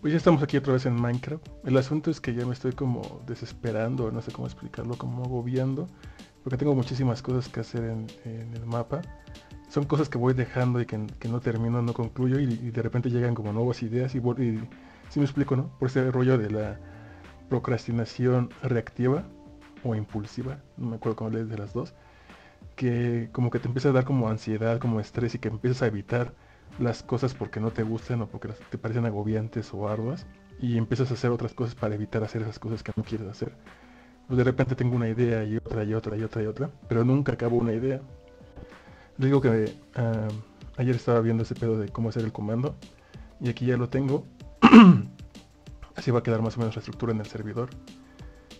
Pues ya estamos aquí otra vez en Minecraft. El asunto es que ya me estoy como desesperando, no sé cómo explicarlo, como agobiando, porque tengo muchísimas cosas que hacer en, el mapa. Son cosas que voy dejando y que, no termino, no concluyo y, de repente llegan como nuevas ideas y, si me explico, ¿no? Por ese rollo de la procrastinación reactiva o impulsiva, no me acuerdo cómo lees de las dos, que como que te empieza a dar como ansiedad, como estrés y que empiezas a evitar las cosas porque no te gustan o porque te parecen agobiantes o arduas y empiezas a hacer otras cosas para evitar hacer esas cosas que no quieres hacer. Pues de repente tengo una idea y otra y otra y otra y otra, pero nunca acabo una idea. Digo que ayer estaba viendo ese pedo de cómo hacer el comando y aquí ya lo tengo. Así va a quedar más o menos la estructura en el servidor.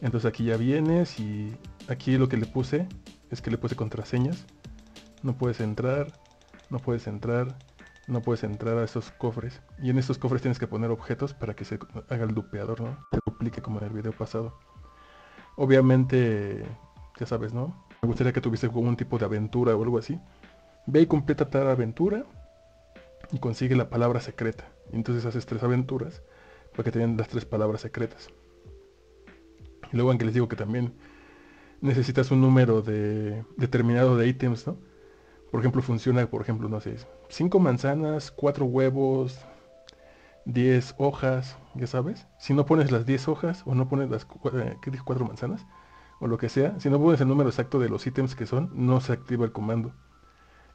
Entonces aquí ya vienes y aquí lo que le puse es que le puse contraseñas. No puedes entrar, no puedes entrar, no puedes entrar a esos cofres. Y en estos cofres tienes que poner objetos para que se haga el dupeador, ¿no? Se duplique como en el video pasado. Obviamente, ya sabes, ¿no? Me gustaría que tuviese algún tipo de aventura o algo así. Ve y completa tal aventura y consigue la palabra secreta. Y entonces haces tres aventuras para que tengan las tres palabras secretas. Y luego aunque les digo que también necesitas un número de determinado de ítems, ¿no? Por ejemplo, funciona, por ejemplo, no sé, cinco manzanas, cuatro huevos, 10 hojas, ya sabes. Si no pones las 10 hojas o no pones las eh, ¿qué cuatro manzanas o lo que sea, si no pones el número exacto de los ítems que son, no se activa el comando.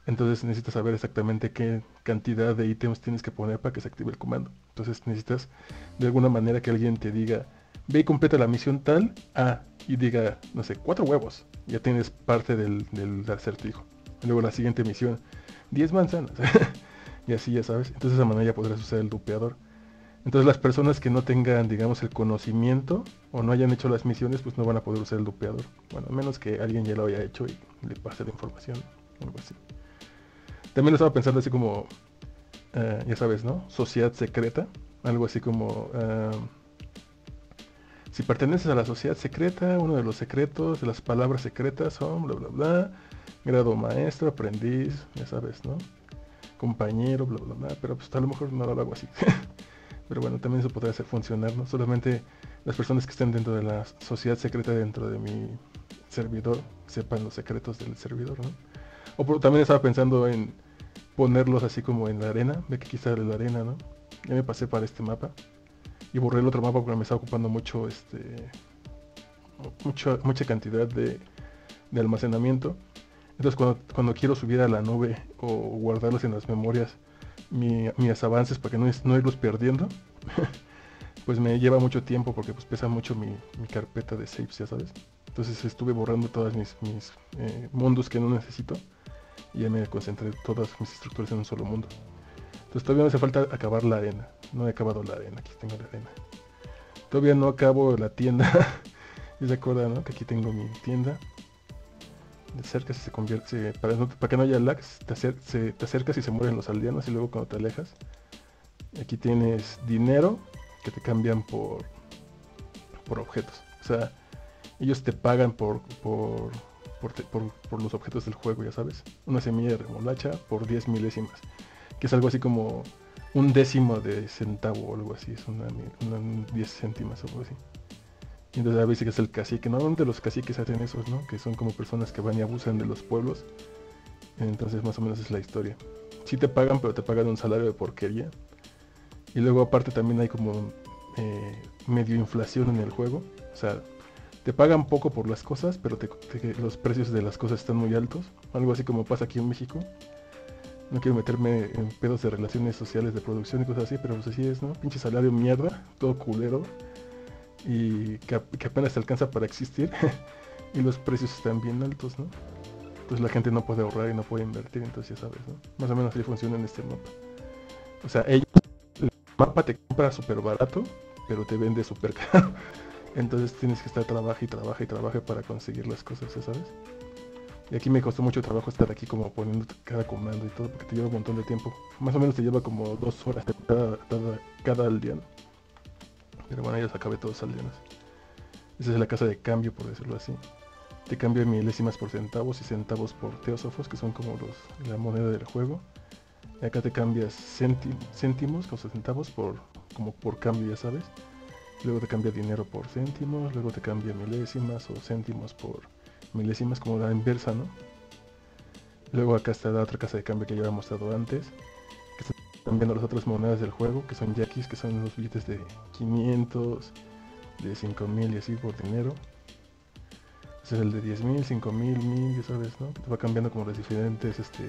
Entonces necesitas saber exactamente qué cantidad de ítems tienes que poner para que se active el comando. Entonces necesitas de alguna manera que alguien te diga, ve y completa la misión tal, ah, y diga, no sé, cuatro huevos. Ya tienes parte del, del acertijo. Luego la siguiente misión, 10 manzanas. y así ya sabes. Entonces de esa manera ya podrás usar el dupeador. Entonces las personas que no tengan, digamos, el conocimiento o no hayan hecho las misiones, pues no van a poder usar el dupeador. Bueno, a menos que alguien ya lo haya hecho y le pase la información. Algo así. También lo estaba pensando así como, eh, ya sabes, ¿no? Sociedad secreta. Algo así como... Eh, si perteneces a la sociedad secreta, uno de los secretos de las palabras secretas son bla bla bla grado maestro, aprendiz, ya sabes, ¿no? Compañero, bla, bla, bla, pero pues a lo mejor no lo hago así. pero bueno, también eso podría hacer funcionar, ¿no? Solamente las personas que estén dentro de la sociedad secreta dentro de mi servidor sepan los secretos del servidor, ¿no? O también estaba pensando en ponerlos así como en la arena, ve que quizá la arena, ¿no? Ya me pasé para este mapa y borré el otro mapa porque me estaba ocupando mucho este mucho, mucha cantidad de, de almacenamiento entonces cuando, quiero subir a la nube o guardarlos en las memorias, mis avances para que no, no irlos perdiendo, pues me lleva mucho tiempo porque pues pesa mucho mi, carpeta de saves, ya sabes. Entonces estuve borrando todos mis, eh, mundos que no necesito y ya me concentré todas mis estructuras en un solo mundo. Entonces todavía me hace falta acabar la arena. No he acabado la arena, aquí tengo la arena. Todavía no acabo la tienda. y se acuerdan, ¿no? Que aquí tengo mi tienda te acercas y se convierte, para, para que no haya lags, te, acercas y se mueren los aldeanos y luego cuando te alejas, aquí tienes dinero que te cambian por, por objetos. O sea, ellos te pagan por, por, por, los objetos del juego, ya sabes. Una semilla de remolacha por 10 milésimas, que es algo así como un décimo de centavo o algo así, es una, una 10 céntimas o algo así. Y entonces a veces es el cacique. Normalmente los caciques hacen esos, ¿no? Que son como personas que van y abusan de los pueblos. Entonces más o menos es la historia. Sí te pagan, pero te pagan un salario de porquería. Y luego aparte también hay como eh, medio inflación en el juego. O sea, te pagan poco por las cosas, pero los precios de las cosas están muy altos. Algo así como pasa aquí en México. No quiero meterme en pedos de relaciones sociales de producción y cosas así, pero pues así es, ¿no? Pinche salario mierda, todo culero y que, apenas se alcanza para existir y los precios están bien altos, ¿no? Entonces la gente no puede ahorrar y no puede invertir, entonces ya sabes, ¿no? Más o menos así funciona en este mapa. O sea, ellos, el mapa te compra súper barato, pero te vende súper caro. Entonces tienes que estar trabaja y trabaja y trabaja para conseguir las cosas, ¿ya sabes? Y aquí me costó mucho trabajo estar aquí como poniendo cada comando y todo, porque te lleva un montón de tiempo. Más o menos te lleva como dos horas cada, cada, cada pero bueno, ya se acabé todos aldeanos. Esa es la casa de cambio, por decirlo así. Te cambio milésimas por centavos y centavos por teósofos, que son como los, la moneda del juego. Y acá te cambias céntimos, o centavos por como por cambio, ya sabes. Luego te cambia dinero por céntimos, luego te cambia milésimas o céntimos por milésimas, como la inversa, ¿no? Luego acá está la otra casa de cambio que ya había mostrado antes, cambiando las otras monedas del juego, que son yaquis, que son los billetes de 500, de 5000 y así por dinero. Ese es el de 10.000, 5.000, 1000, ya sabes, ¿no? Te va cambiando como las diferentes este,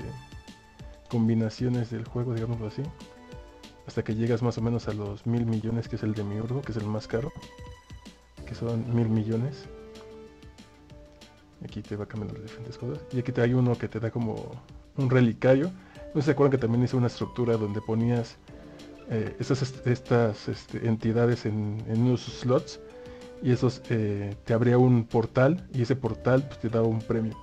combinaciones del juego, digámoslo así. Hasta que llegas más o menos a los mil millones, que es el de Miurgo, que es el más caro. Que son mil millones. Aquí te va cambiando las diferentes cosas. Y aquí te hay uno que te da como un relicario. No se acuerdan que también hice una estructura donde ponías eh, estas, estas este, entidades en, en, unos slots y esos eh, te abría un portal y ese portal pues, te daba un premio.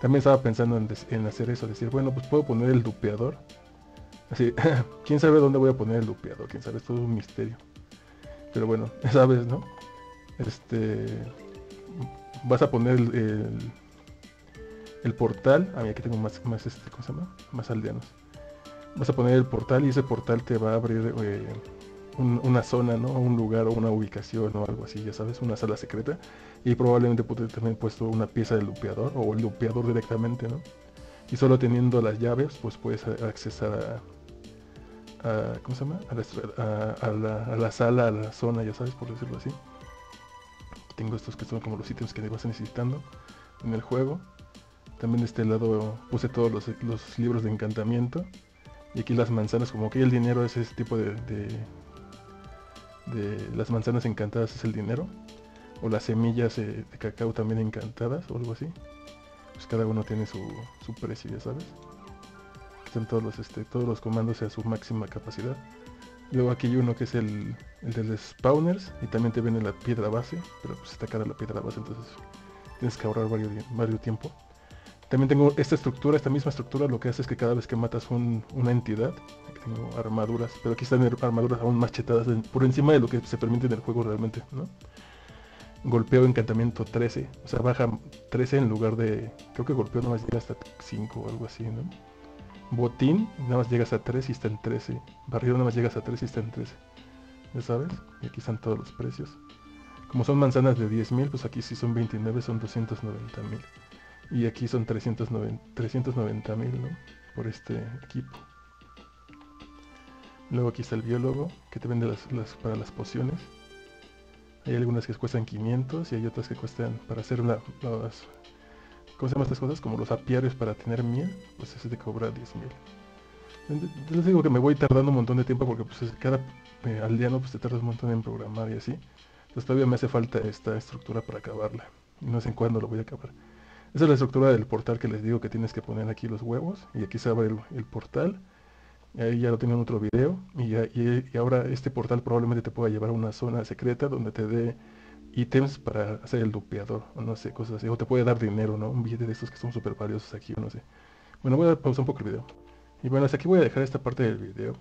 También estaba pensando en, hacer eso, decir, bueno, pues puedo poner el dupeador. Así, quién sabe dónde voy a poner el dupeador, quién sabe, es todo un misterio. Pero bueno, sabes, ¿no? Este, vas a poner el, portal. A mí aquí tengo más, más este, ¿cómo se llama? Más aldeanos. Vas a poner el portal y ese portal te va a abrir eh, una zona, ¿no? Un lugar o una ubicación o algo así, ya sabes, una sala secreta. Y probablemente pude también puesto una pieza del lupeador o el lupeador directamente, ¿no? Y solo teniendo las llaves, pues puedes accesar a, ¿cómo se llama? A la, a, la, sala, a la zona, ya sabes, por decirlo así. Tengo estos que son como los ítems que vas necesitando en el juego. También de este lado puse todos los, libros de encantamiento. Y aquí las manzanas, como que el dinero es ese tipo de, de las manzanas encantadas es el dinero, o las semillas de cacao también encantadas, o algo así. Pues cada uno tiene su, su precio, ya sabes. Están todos los, este, todos los comandos a su máxima capacidad. Luego aquí hay uno que es el, el de los spawners y también te viene la piedra base, pero pues está cara la piedra base, entonces tienes que ahorrar varios, varios tiempo. También tengo esta estructura, esta misma estructura, lo que hace es que cada vez que matas una entidad, tengo armaduras, pero aquí están armaduras aún machetadas por encima de lo que se permite en el juego realmente, ¿no? Golpeo encantamiento 13, o sea, baja 13 en lugar de, creo que golpeo nada más llega hasta 5 o algo así, ¿no? Botín, nada más llegas a 3 y está en 13. Barrido nada más llegas a 3 y está en 13. ¿Ya sabes? Y aquí están todos los precios. Como son manzanas de 10.000, pues aquí sí son 29, son 290.000. Y aquí son 390 mil. Por este equipo. Luego aquí está el biólogo, que te vende las, para las pociones. Hay algunas que cuestan 500 y hay otras que cuestan para hacer una, las, ¿cómo se llaman estas cosas? Como los apiarios para tener miel, pues ese te cobra 10 mil. Les digo que me voy tardando un montón de tiempo porque pues cada eh, aldeano pues te tardas un montón en programar y así. Entonces todavía me hace falta esta estructura para acabarla. Y no sé en cuándo lo voy a acabar. Esa es la estructura del portal que les digo que tienes que poner aquí los huevos. Y aquí se abre el, portal. Ahí ya lo tengo en otro video. Y, y, ahora este portal probablemente te pueda llevar a una zona secreta donde te dé ítems para hacer el dupeador. O no sé, cosas así. O te puede dar dinero, ¿no? Un billete de estos que son súper valiosos aquí, o no sé. Bueno, voy a pausar un poco el video. Y bueno, hasta aquí voy a dejar esta parte del video.